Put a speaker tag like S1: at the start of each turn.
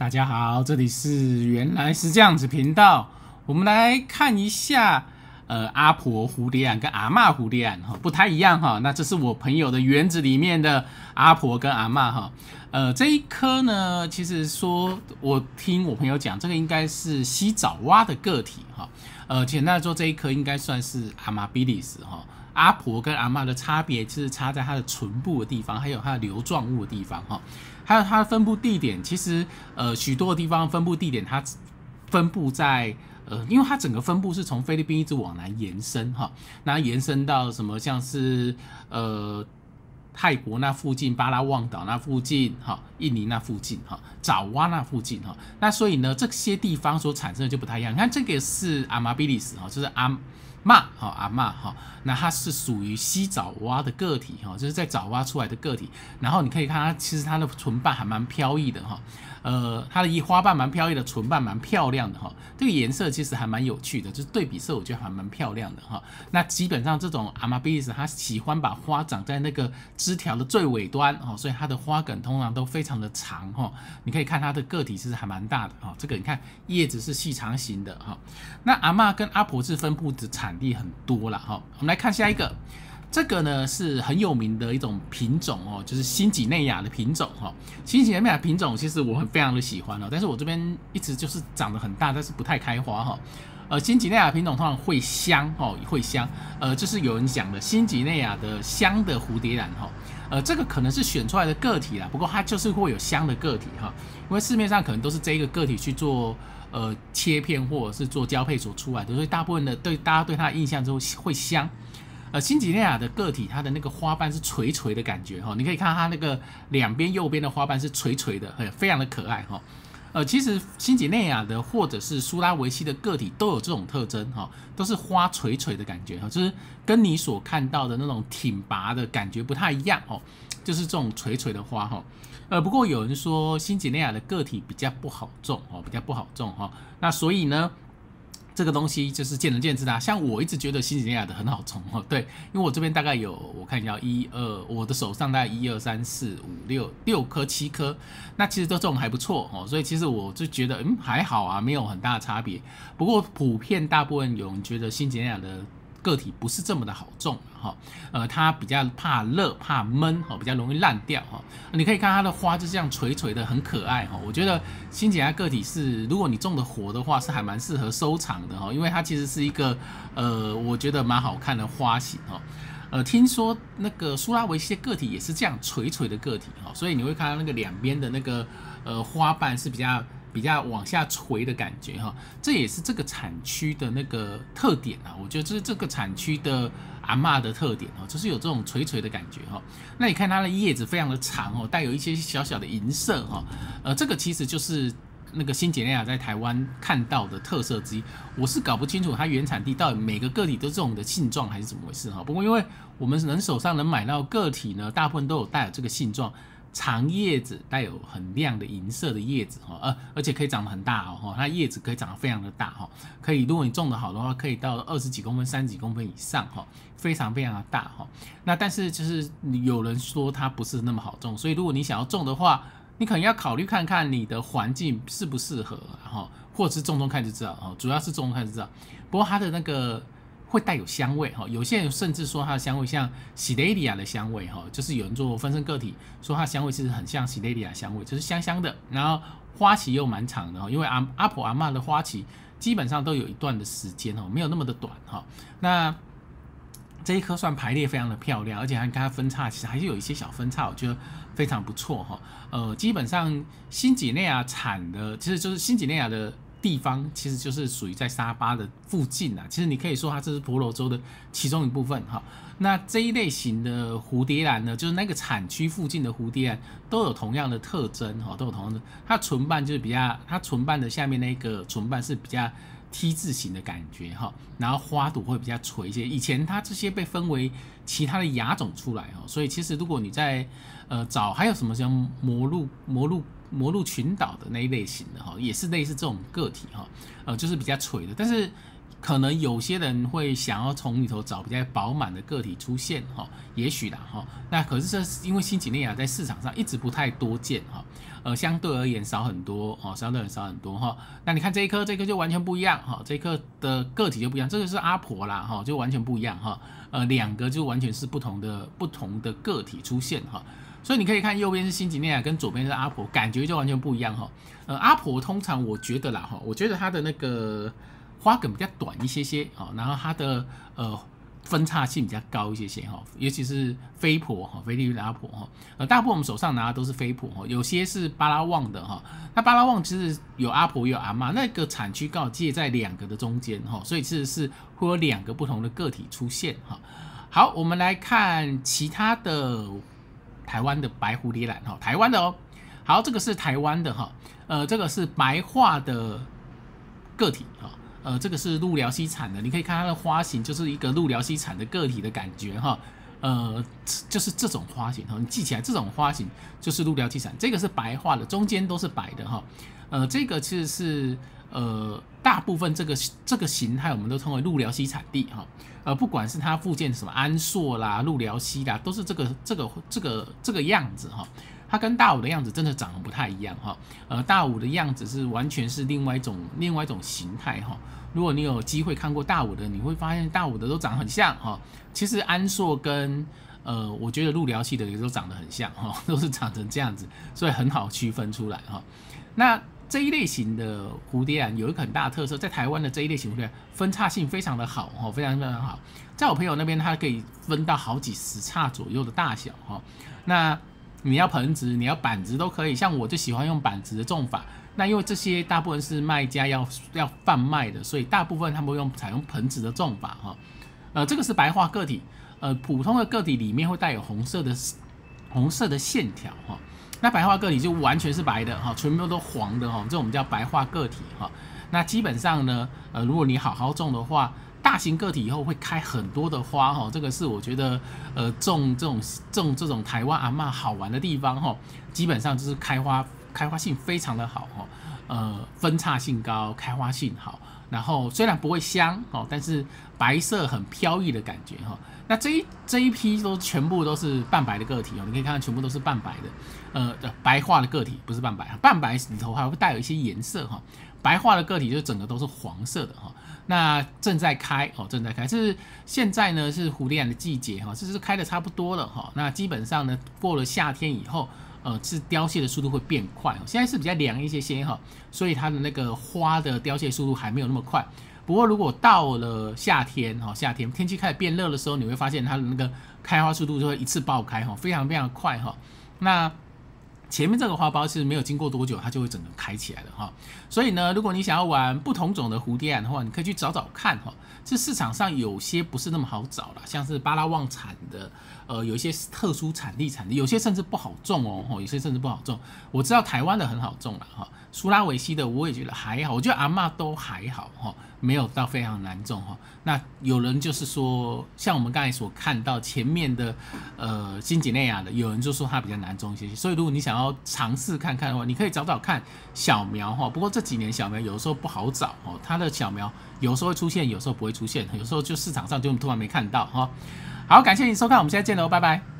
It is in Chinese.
S1: 大家好，这里是原来是这样子频道。我们来看一下，呃，阿婆蝴蝶兰跟阿嬷蝴蝶兰哈不太一样哈。那这是我朋友的园子里面的阿婆跟阿嬷哈。呃，这一颗呢，其实说我听我朋友讲，这个应该是西爪蛙的个体哈。呃，简单来说，这一颗应该算是阿玛比利斯哈。阿婆跟阿嬷的差别，其实差在它的唇部的地方，还有它的流状物的地方哈。还有它的分布地点，其实呃许多的地方分布地点它分布在呃，因为它整个分布是从菲律宾一直往南延伸哈，那延伸到什么像是呃泰国那附近、巴拉望岛那附近哈、印尼那附近哈、爪哇那附近哈，那所以呢这些地方所产生的就不太一样。你看这个是阿玛比利斯哈，就是阿。骂哈阿骂哈，那它是属于西爪哇的个体哈，就是在爪哇出来的个体。然后你可以看它，其实它的唇瓣还蛮飘逸的哈。呃，它的一花瓣蛮飘逸的，唇瓣蛮漂亮的哈。这个颜色其实还蛮有趣的，就是对比色，我觉得还蛮漂亮的哈。那基本上这种阿玛比利斯，它喜欢把花长在那个枝条的最尾端哈，所以它的花梗通常都非常的长哈。你可以看它的个体其实还蛮大的哈。这个你看叶子是细长型的哈。那阿嬷跟阿婆是分布的产产地很多了哈。我们来看下一个。这个呢是很有名的一种品种哦，就是新几内亚的品种哈。新几内亚品种其实我很非常的喜欢哦，但是我这边一直就是长得很大，但是不太开花哈。呃，新几内亚品种通常会香哦，会香。呃，就是有人讲的新几内亚的香的蝴蝶兰哈。呃，这个可能是选出来的个体啦，不过它就是会有香的个体哈。因为市面上可能都是这一个个体去做呃切片或者是做交配所出来的，所以大部分的对大家对它的印象都会香。呃，新几内亚的个体，它的那个花瓣是垂垂的感觉哈，你可以看它那个两边右边的花瓣是垂垂的，很非常的可爱哈。呃，其实新几内亚的或者是苏拉维西的个体都有这种特征哈，都是花垂垂的感觉哈，就是跟你所看到的那种挺拔的感觉不太一样哦，就是这种垂垂的花哈。呃，不过有人说新几内亚的个体比较不好种哦，比较不好种哈，那所以呢？这个东西就是见仁见智啦，像我一直觉得新几内亚的很好冲哦，对，因为我这边大概有我看一下一二，我的手上大概一二三四五六六颗七颗，那其实都这种还不错哦，所以其实我就觉得嗯还好啊，没有很大的差别。不过普遍大部分有人觉得新几内亚的。个体不是这么的好种哈，呃，它比较怕热、怕闷哈，比较容易烂掉哈。你可以看它的花就这样垂垂的，很可爱哈。我觉得新几内亚个体是，如果你种的活的话，是还蛮适合收藏的哈，因为它其实是一个呃，我觉得蛮好看的花型哈。呃，听说那个苏拉维西个体也是这样垂垂的个体哈，所以你会看到那个两边的那个呃花瓣是比较。比较往下垂的感觉哈，这也是这个产区的那个特点啊。我觉得这是这个产区的阿嬷的特点哦，就是有这种垂垂的感觉哈。那你看它的叶子非常的长哦，带有一些小小的银色哈。呃，这个其实就是那个新几内亚在台湾看到的特色之一。我是搞不清楚它原产地到底每个个体都这种的性状还是怎么回事哈。不过因为我们人手上能买到个体呢，大部分都有带有这个性状。长叶子带有很亮的银色的叶子哈，呃，而且可以长得很大哦，它叶子可以长得非常的大哈，可以如果你种的好的话，可以到二十几公分、三十几公分以上哈，非常非常的大哈。那但是就是有人说它不是那么好种，所以如果你想要种的话，你可能要考虑看看你的环境适不适合哈，或者是种种看就知道哦，主要是种种看就知道。不过它的那个。会带有香味哈，有些人甚至说它的香味像西雷利亚的香味哈，就是有人做分身个体说它香味其实很像西雷利亚香味，就是香香的。然后花期又蛮长的哈，因为阿阿婆阿妈的花期基本上都有一段的时间哈，没有那么的短哈。那这一颗算排列非常的漂亮，而且还跟它分叉，其实还是有一些小分叉，我觉得非常不错哈。呃，基本上新几内亚产的其实就是新几内亚的。地方其实就是属于在沙巴的附近啊，其实你可以说它这是婆罗洲的其中一部分哈。那这一类型的蝴蝶兰呢，就是那个产区附近的蝴蝶兰都有同样的特征哈，都有同样的，它唇瓣就是比较，它唇瓣的下面那个唇瓣是比较 T 字形的感觉哈，然后花朵会比较垂一些。以前它这些被分为其他的亚种出来哈，所以其实如果你在呃找还有什么像魔鹿魔鹿。魔鹿群岛的那一类型的哈，也是类似这种个体哈，呃，就是比较垂的。但是可能有些人会想要从里头找比较饱满的个体出现哈，也许啦哈。那可是这是因为新几内亚在市场上一直不太多见哈，呃，相对而言少很多哦，相对而言少很多哈。那你看这一颗，这颗就完全不一样哈，这一颗的个体就不一样，这个是阿婆啦哈，就完全不一样哈。呃，两个就完全是不同的不同的个体出现哈。所以你可以看右边是新几内亚，跟左边是阿婆，感觉就完全不一样哈。呃，阿婆通常我觉得啦哈，我觉得它的那个。花梗比较短一些些啊，然后它的呃分叉性比较高一些些哈，尤其是飞婆哈，菲律宾阿婆哈，呃，大部分我们手上拿的都是飞婆哈，有些是巴拉望的哈，那巴拉望其实有阿婆有阿妈，那个产区刚好介在两个的中间哈，所以其实是会有两个不同的个体出现哈。好，我们来看其他的台湾的白蝴蝶兰哈，台湾的哦，好，这个是台湾的哈，呃，这个是白化的个体哈。呃，这个是路辽西产的，你可以看它的花型，就是一个路辽西产的个体的感觉哈。呃，就是这种花型哈，你记起来，这种花型就是路辽西产。这个是白化的，中间都是白的哈。呃，这个其实是呃大部分这个这个形态，我们都称为路辽西产地哈。呃，不管是它附件什么安硕啦、路辽西啦，都是这个这个这个这个样子哈。它跟大五的样子真的长得不太一样哈，呃，大五的样子是完全是另外一种另外一种形态哈。如果你有机会看过大五的，你会发现大五的都长很像哈。其实安硕跟呃，我觉得陆辽系的也都长得很像哈，都是长成这样子，所以很好区分出来哈。那这一类型的蝴蝶兰有一个很大的特色，在台湾的这一类型蝴蝶分叉性非常的好哦，非常非常好。在我朋友那边，它可以分到好几十叉左右的大小哈。那你要盆植，你要板植都可以。像我就喜欢用板植的种法。那因为这些大部分是卖家要要贩卖的，所以大部分他们用采用盆植的种法哈。呃，这个是白化个体，呃，普通的个体里面会带有红色的红色的线条哈。那白化个体就完全是白的哈，全部都黄的哈，这我们叫白化个体哈。那基本上呢，呃，如果你好好种的话。大型个体以后会开很多的花哈，这个是我觉得呃种这种种这种台湾阿嬷好玩的地方哈，基本上就是开花开花性非常的好哈，呃分叉性高，开花性好，然后虽然不会香哦，但是白色很飘逸的感觉哈。那这一这一批都全部都是半白的个体哦，你可以看到全部都是半白的，呃白化的个体不是半白，半白里头还会带有一些颜色哈，白化的个体就整个都是黄色的哈。那正在开哦，正在开，是现在呢是蝴蝶兰的季节哈，这是开的差不多了哈。那基本上呢，过了夏天以后，呃，是凋谢的速度会变快。现在是比较凉一些些哈，所以它的那个花的凋谢速度还没有那么快。不过如果到了夏天哈，夏天天气开始变热的时候，你会发现它的那个开花速度就会一次爆开哈，非常非常快哈。那前面这个花苞是没有经过多久，它就会整个开起来了哈。所以呢，如果你想要玩不同种的蝴蝶兰的话，你可以去找找看哈。这市场上有些不是那么好找了，像是巴拉望产的，呃，有一些特殊产地产的，有些甚至不好种哦，有些甚至不好种。我知道台湾的很好种了哈，苏拉维西的我也觉得还好，我觉得阿妈都还好哈。没有到非常难种哈，那有人就是说，像我们刚才所看到前面的，呃，新几内亚的，有人就说它比较难种一些，所以如果你想要尝试看看的话，你可以找找看小苗哈。不过这几年小苗有时候不好找哦，它的小苗有时候会出现，有时候不会出现，有时候就市场上就突然没看到哈。好，感谢你收看，我们现在见喽，拜拜。